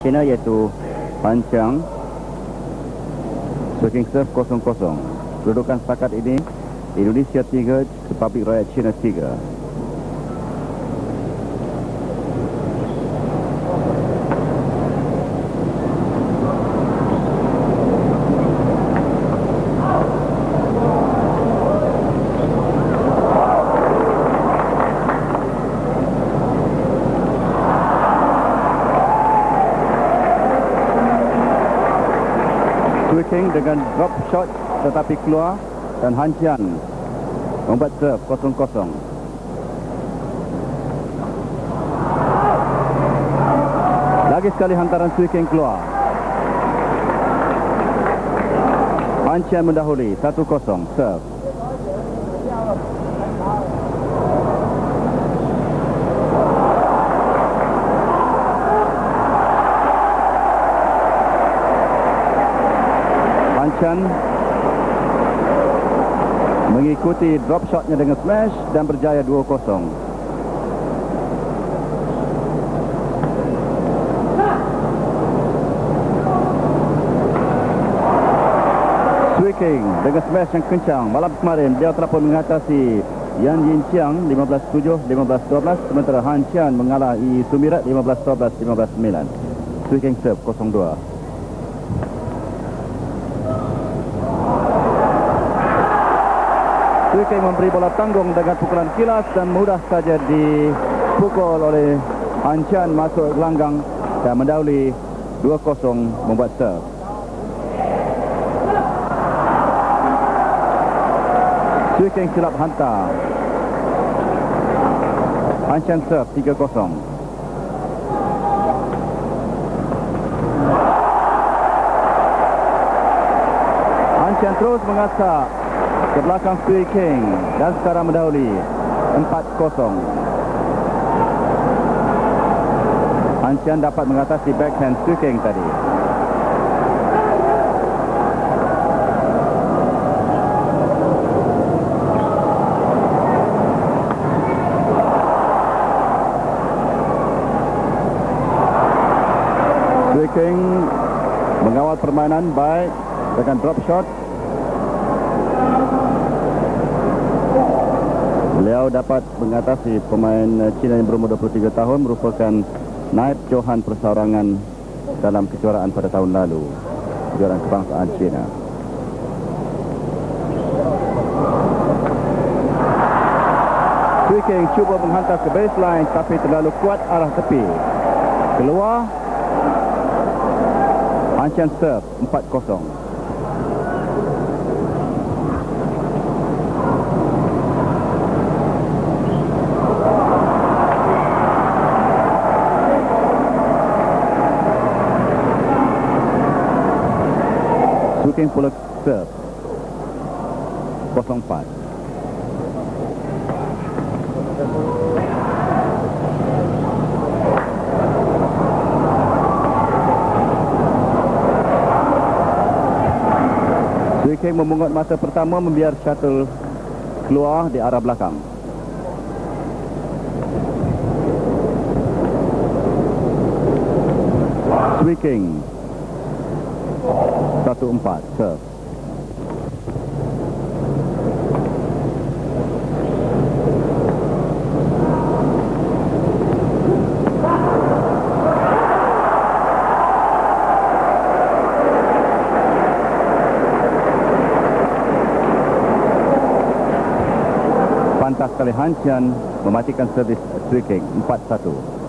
China iaitu Pancang Swing serve 0-0 Kedudukan setakat ini Indonesia 3 Republik Rakyat China 3 dengan drop shot tetapi keluar dan Hancian membuat serve kosong-kosong. Lagi sekali hantaran Sui King keluar. Hancian mendahului 1-0 serve. Chan mengikuti drop shotnya dengan smash dan berjaya 2-0. Sweeking dengan smash yang kencang. Malam kemarin dia telah pun mengatasi Yan Yin Chiang 15-7, 15-12 sementara Han Chian mengalah I Sumirat 15-12, 15-9. Sweeking serve 0-2. Wiki memberi bola tanggung dengan pukulan kilas dan mudah saja dipukul oleh Anchan masuk gelanggang dan mendahului 2-0 membuat serve. Swiking silap hantar. Anchan serve 3-0. Anchan terus mengasak ke belakang Sui King dan sekarang mendahului 4-0 Ancian dapat mengatasi backhand Sui King tadi. King mengawal permainan baik dengan drop shot Beliau dapat mengatasi pemain Cina yang berumur 23 tahun merupakan naib Johan perseorangan dalam kejuaraan pada tahun lalu. Kejuaraan kebangsaan Cina. King cuba menghantar ke baseline tapi terlalu kuat arah tepi. Keluar. Anchan serve 4-0. King pula serve 04 Sui King memungut masa pertama membiar shuttle keluar di arah belakang. Sui King satu empat serve. Pantas sekali Hancian mematikan servis streaking 4-1.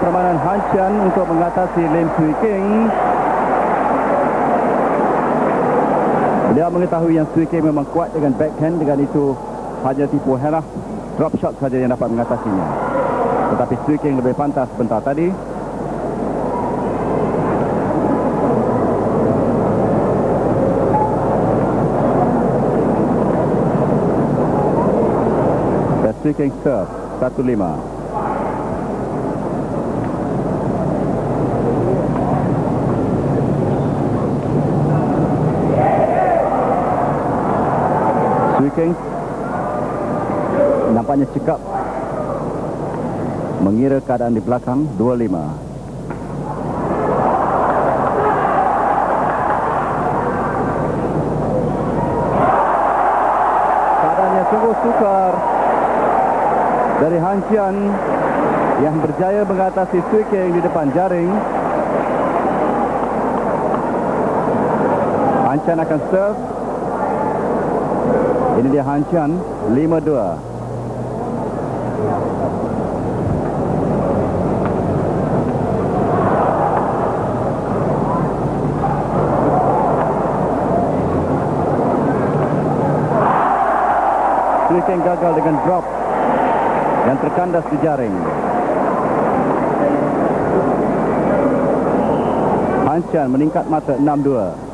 Permainan Hanchan untuk mengatasi Lim Sui King. Dia mengetahui yang Sui King memang kuat dengan backhand dengan itu hanya tipu helah drop shot saja yang dapat mengatasinya. Tetapi Sui King lebih pantas sebentar tadi. Sweeping serve 1-5 Sweeping nampaknya cekap mengira keadaan di belakang 2-5 sungguh sukar dari Hancian yang berjaya mengatasi Swikeng di depan jaring. Hancian akan serve. Ini dia Hancian 5-2. Sweeping gagal dengan drop yang terkandas di jaring. Hanchan meningkat mata 6-2.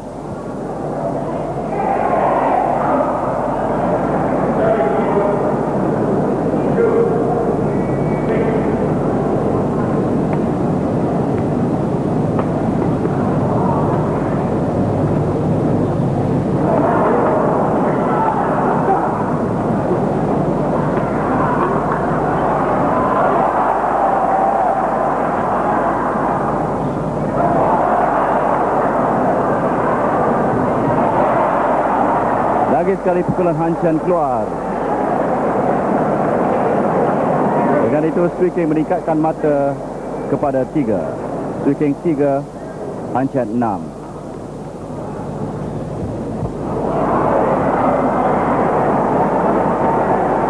Lagi sekali pukulan Hanchan keluar. Dengan itu Sweeking meningkatkan mata kepada tiga. Sweeking tiga, Hanchan enam.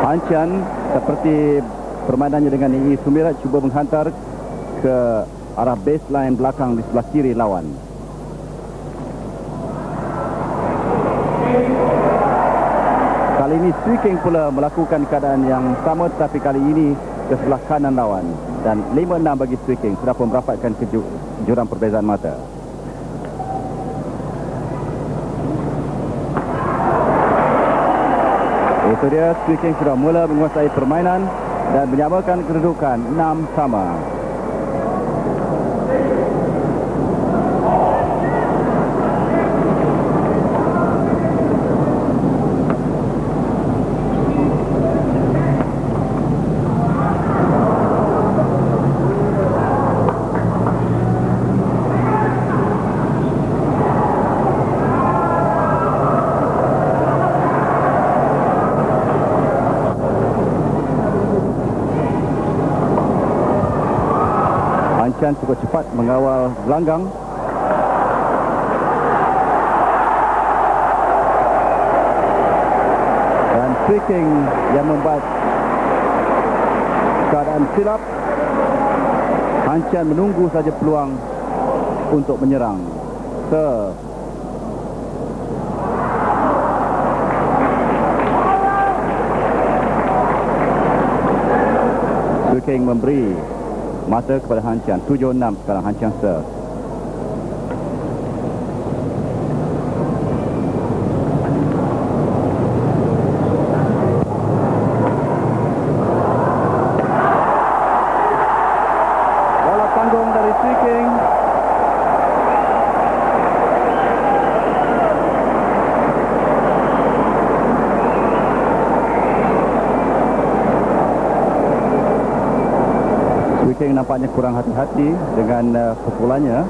Hanchan seperti permainannya dengan Ii Sumirat cuba menghantar ke arah baseline belakang di sebelah kiri lawan. Kali ini Sweeking pula melakukan keadaan yang sama tetapi kali ini ke sebelah kanan lawan. Dan 5-6 bagi Sweeking sudah pun merapatkan ke jurang perbezaan mata. Itu dia Sweeking sudah mula menguasai permainan dan menyamakan kedudukan 6 sama. Chan cukup cepat mengawal gelanggang. Dan tricking yang membuat keadaan silap. Hanchan menunggu saja peluang untuk menyerang. Serve. King memberi mata kepada Hancian. 7-6 sekarang. Hancian serve King nampaknya kurang hati-hati dengan uh, pukulannya.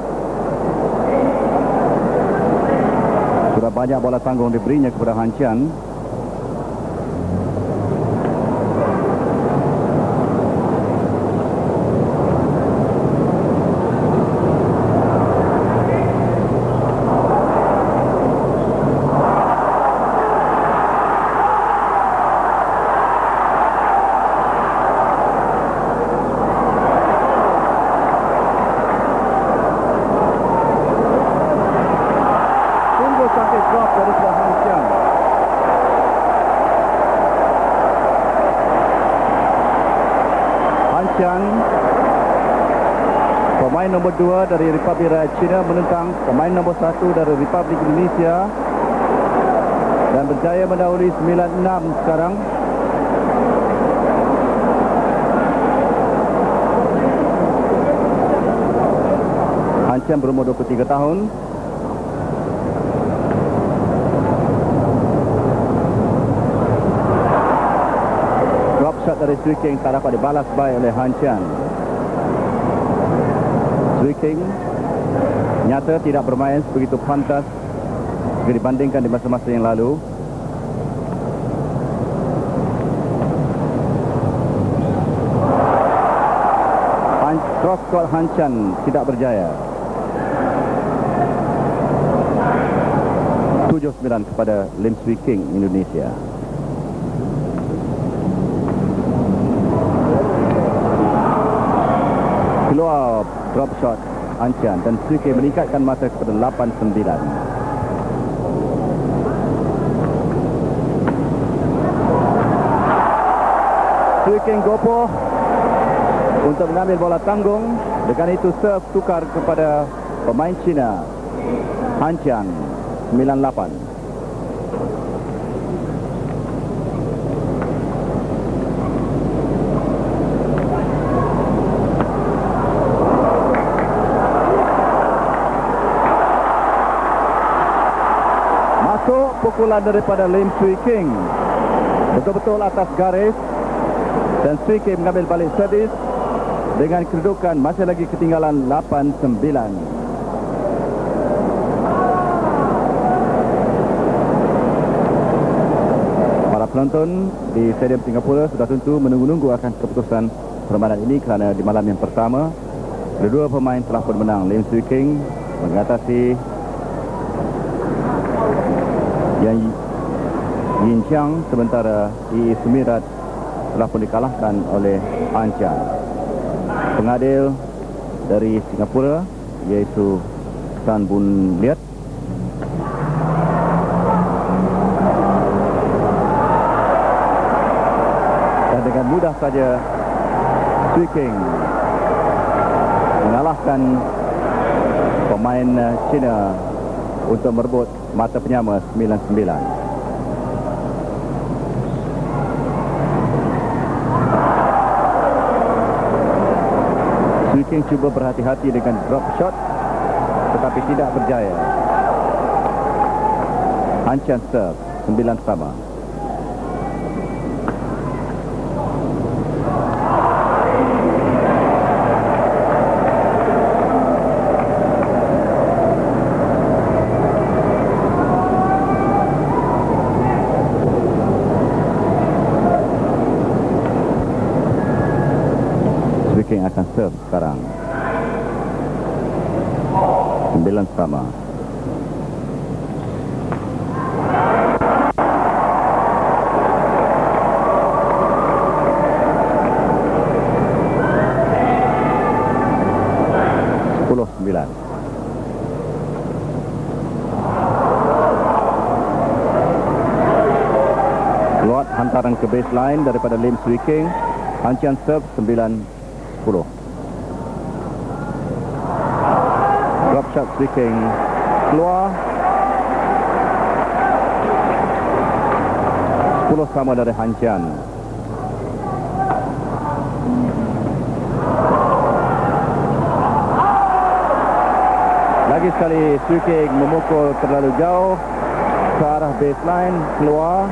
Sudah banyak bola tanggung diberinya kepada Hancian. Chang Pemain nombor 2 dari Republik Rakyat China menentang pemain nombor 1 dari Republik Indonesia dan berjaya mendahului 9-6 sekarang. Hancian berumur 23 tahun. Dari Sui King tak dapat dibalas baik oleh Hancian. Sui King nyata tidak bermain begitu pantas jika dibandingkan di masa-masa yang lalu. cross court Hanchan tidak berjaya. 7-9 kepada Lim Swee King Indonesia. Keluar drop shot Hanchan dan King meningkatkan mata kepada 8-9. Swee King Gopo untuk mengambil bola tanggung. Dengan itu serve tukar kepada pemain Cina. Han Chiang 98. Masuk pukulan daripada Lim Swee King. Betul-betul atas garis. Dan Swee King mengambil balik servis dengan kedudukan masih lagi ketinggalan 8-9. Para penonton di Stadium Singapura sudah tentu menunggu-nunggu akan keputusan permainan ini kerana di malam yang pertama kedua pemain telah pun menang. Lim Swee King mengatasi Yang Yin Chiang sementara Yi Sumirat telah pun dikalahkan oleh Anchan pengadil dari Singapura iaitu Tan Bun Liat. Dan dengan mudah saja Sui King mengalahkan pemain China untuk merebut mata penyama 9-9 King cuba berhati-hati dengan drop shot tetapi tidak berjaya. Hanchan serve, sembilan sama. Akan serve sekarang. Sembilan sama. Sepuluh sembilan. Keluar hantaran ke baseline daripada Lim Swee King. Hancian serve sembilan 10 drop shot speaking. Keluar. 10 sama dari Hancian lagi sekali Swiking memukul terlalu jauh ke arah baseline. Keluar.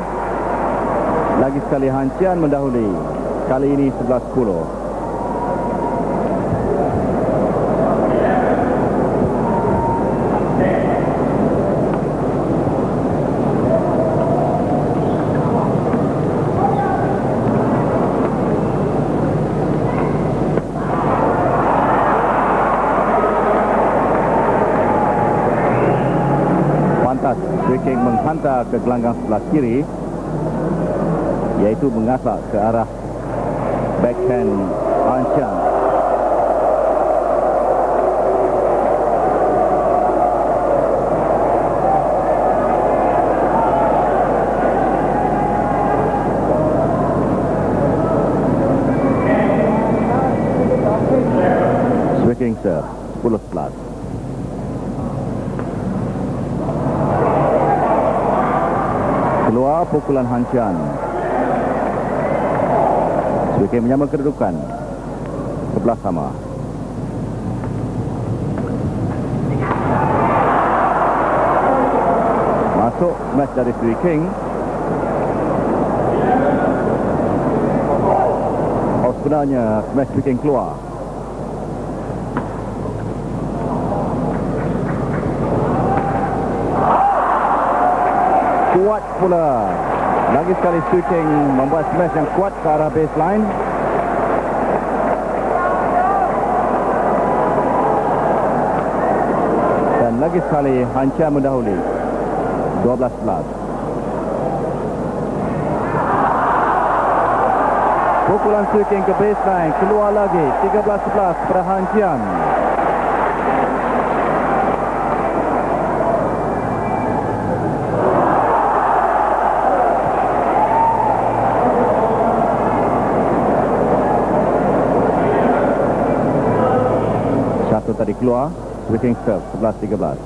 Lagi sekali Hancian mendahului. Kali ini 11-10 menghantar ke gelanggang sebelah kiri iaitu mengasak ke arah backhand Anchan pukulan Hancian. sebagai menyama kedudukan. Sebelah sama. Masuk match dari Sri King. Oh sebenarnya match Sri King keluar. Kuat pula. Lagi sekali King membuat smash yang kuat ke arah baseline. Lagi sekali Hancia mendahului. 12-11 pukulan sweeping ke baseline. Keluar lagi. 13-11 pada tadi keluar Switching serve 11-13.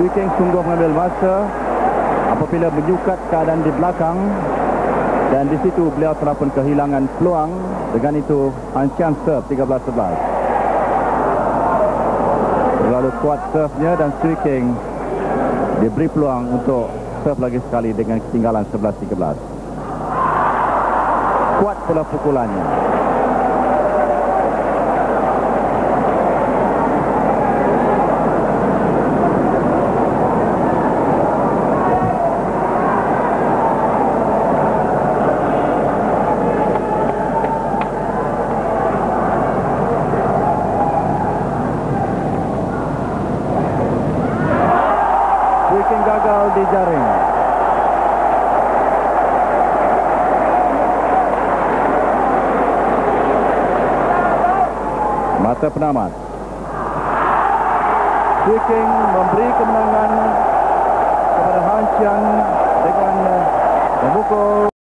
Switching sungguh mengambil masa apabila menyukat keadaan di belakang dan di situ beliau telah pun kehilangan peluang dengan itu ancian serve 13-11 terlalu kuat serve-nya dan Switching diberi peluang untuk serve lagi sekali dengan ketinggalan 11-13. Kuat pula pukulannya. gagal di jaring. Penamat. Viking memberi kemenangan kepada Han Chiang dengan memukul